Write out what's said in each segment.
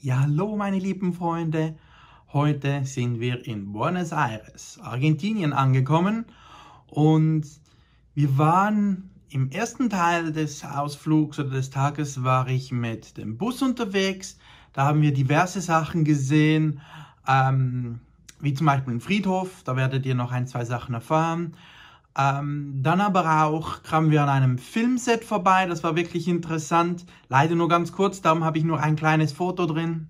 Ja, hallo meine lieben Freunde. Heute sind wir in Buenos Aires, Argentinien angekommen und wir waren im ersten Teil des Ausflugs oder des Tages war ich mit dem Bus unterwegs. Da haben wir diverse Sachen gesehen, ähm, wie zum Beispiel den Friedhof. Da werdet ihr noch ein, zwei Sachen erfahren. Ähm, dann aber auch kamen wir an einem Filmset vorbei, das war wirklich interessant. Leider nur ganz kurz, darum habe ich nur ein kleines Foto drin.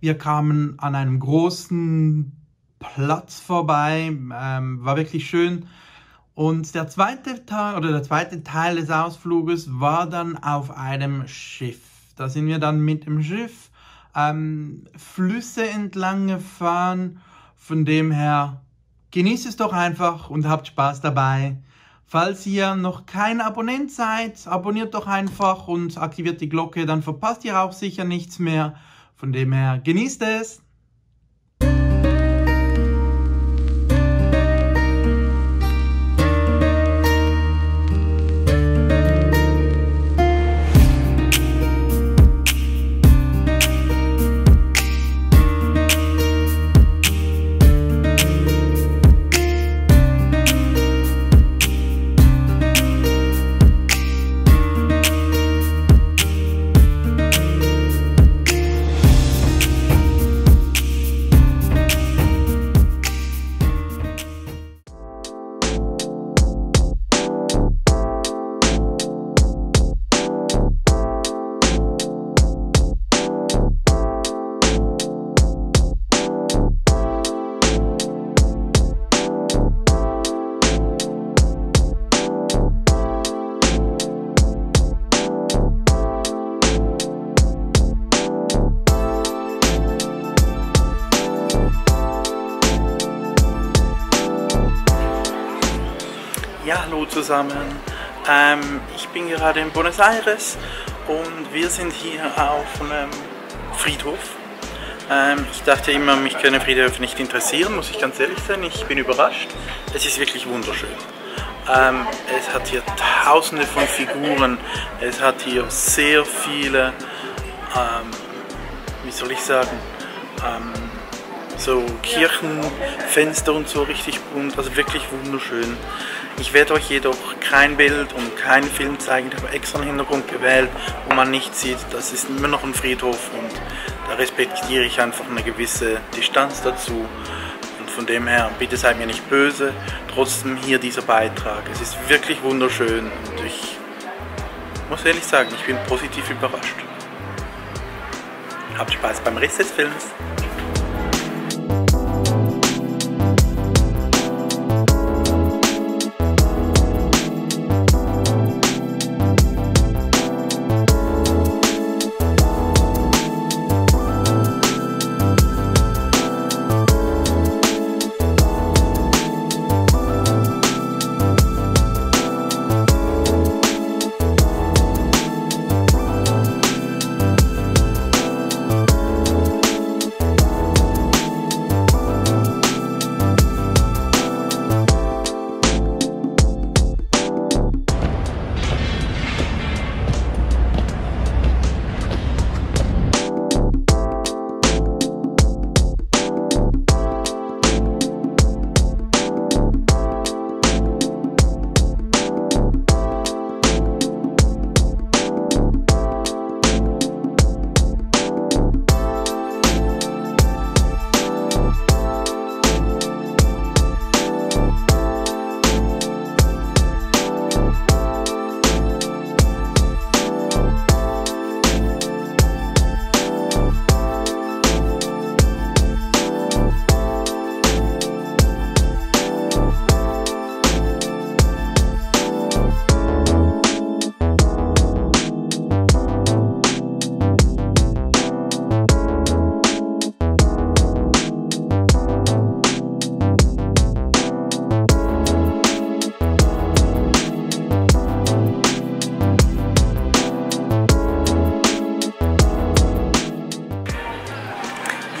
Wir kamen an einem großen Platz vorbei, ähm, war wirklich schön. Und der zweite Tag oder der zweite Teil des Ausfluges war dann auf einem Schiff. Da sind wir dann mit dem Schiff ähm, Flüsse entlang gefahren. Von dem her Genießt es doch einfach und habt Spaß dabei. Falls ihr noch kein Abonnent seid, abonniert doch einfach und aktiviert die Glocke, dann verpasst ihr auch sicher nichts mehr. Von dem her, genießt es! Ja, hallo zusammen. Ähm, ich bin gerade in Buenos Aires und wir sind hier auf einem Friedhof. Ähm, ich dachte immer, mich können Friedhöfe nicht interessieren, muss ich ganz ehrlich sein. Ich bin überrascht. Es ist wirklich wunderschön. Ähm, es hat hier tausende von Figuren. Es hat hier sehr viele, ähm, wie soll ich sagen, ähm, so Kirchenfenster und so richtig bunt, also wirklich wunderschön. Ich werde euch jedoch kein Bild und keinen Film zeigen. Ich habe extra einen Hintergrund gewählt, wo man nicht sieht, das ist immer noch ein Friedhof und da respektiere ich einfach eine gewisse Distanz dazu. Und von dem her, bitte seid mir nicht böse. Trotzdem hier dieser Beitrag. Es ist wirklich wunderschön und ich muss ehrlich sagen, ich bin positiv überrascht. Habt Spaß beim Rest des Films.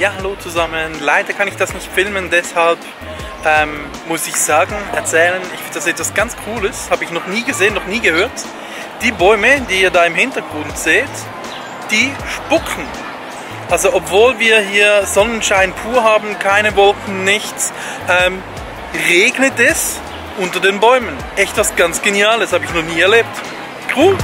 Ja, hallo zusammen. Leider kann ich das nicht filmen, deshalb ähm, muss ich sagen, erzählen, ich finde das etwas ganz Cooles, habe ich noch nie gesehen, noch nie gehört. Die Bäume, die ihr da im Hintergrund seht, die spucken. Also obwohl wir hier Sonnenschein pur haben, keine Wolken, nichts, ähm, regnet es unter den Bäumen. Echt was ganz Geniales, habe ich noch nie erlebt. Cool.